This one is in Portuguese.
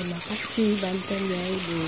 Terima kasih bantuannya Ibu.